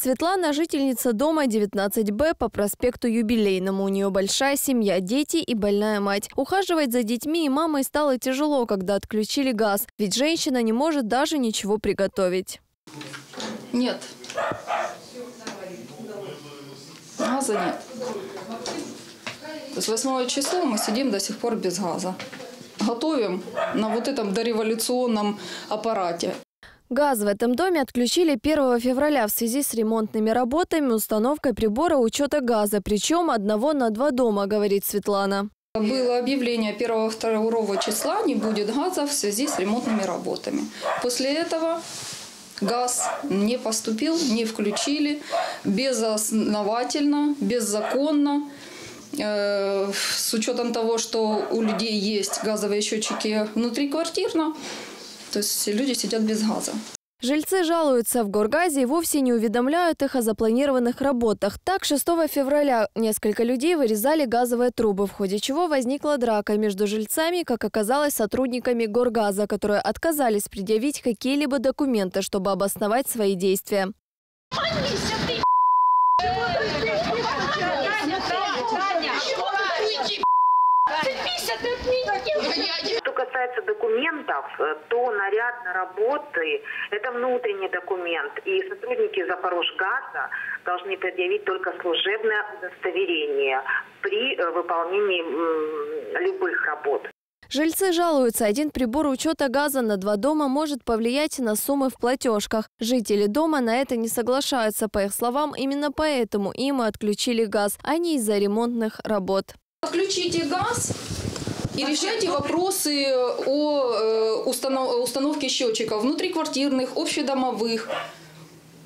Светлана – жительница дома 19Б по проспекту Юбилейному. У нее большая семья, дети и больная мать. Ухаживать за детьми и мамой стало тяжело, когда отключили газ. Ведь женщина не может даже ничего приготовить. Нет. Газа нет. Есть 8 числа мы сидим до сих пор без газа. Готовим на вот этом дореволюционном аппарате. Газ в этом доме отключили 1 февраля в связи с ремонтными работами, установкой прибора учета газа, причем одного на два дома, говорит Светлана. Было объявление 1-2 числа не будет газа в связи с ремонтными работами. После этого газ не поступил, не включили, безосновательно, беззаконно. Э, С учетом того, что у людей есть газовые счетчики внутриквартирно, то есть люди сидят без газа. Жильцы жалуются, в Горгазе и вовсе не уведомляют их о запланированных работах. Так, 6 февраля несколько людей вырезали газовые трубы, в ходе чего возникла драка между жильцами, как оказалось, сотрудниками Горгаза, которые отказались предъявить какие-либо документы, чтобы обосновать свои действия. Что касается документов, э, то наряд на работы – это внутренний документ. И сотрудники Запорожгаза должны предъявить только служебное удостоверение при э, выполнении любых работ. Жильцы жалуются, один прибор учета газа на два дома может повлиять на суммы в платежках. Жители дома на это не соглашаются. По их словам, именно поэтому им и отключили газ, а не из-за ремонтных работ. Отключите газ и решайте вопросы о э, установ- установке счетчиков внутриквартирных, общедомовых.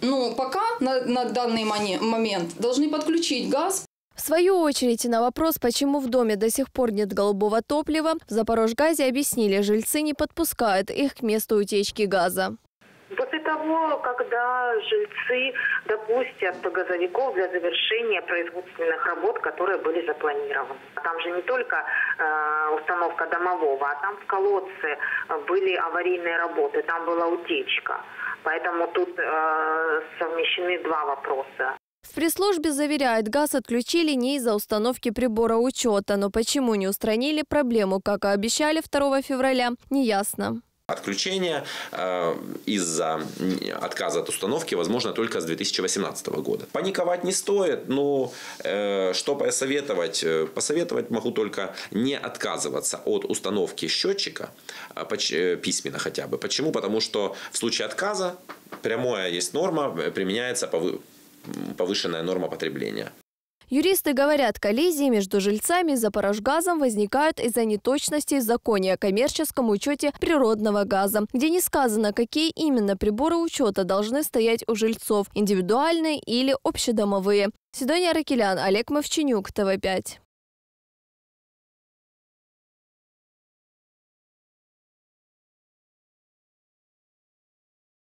Ну, пока на, на данный момент должны подключить газ В свою очередь, на вопрос, почему в доме до сих пор нет голубого топлива, в Запорожгазе объяснили, жильцы не подпускают их к месту утечки газа. Того, когда жильцы допустят газовиков для завершения производственных работ, которые были запланированы. Там же не только э, установка домового, а там в колодце были аварийные работы, там была утечка. Поэтому тут э, совмещены два вопроса. В пресс-службе заверяют, газ отключили не из-за установки прибора учета, но почему не устранили проблему, как и обещали 2 февраля, неясно. Отключение э, из-за отказа от установки возможно только с 2018 года. Паниковать не стоит, но э, что посоветовать? Э, Посоветовать могу только не отказываться от установки счетчика э, э, письменно хотя бы. Почему? Потому что в случае отказа прямая есть норма, э, применяется повы- повышенная норма потребления. Юристы говорят, коллизии между жильцами и Запорожгазом возникают из-за неточностей в законе о коммерческом учете природного газа, где не сказано, какие именно приборы учета должны стоять у жильцов – индивидуальные или общедомовые. Сидония Ракелян, Олег Мовченюк, ТВ5.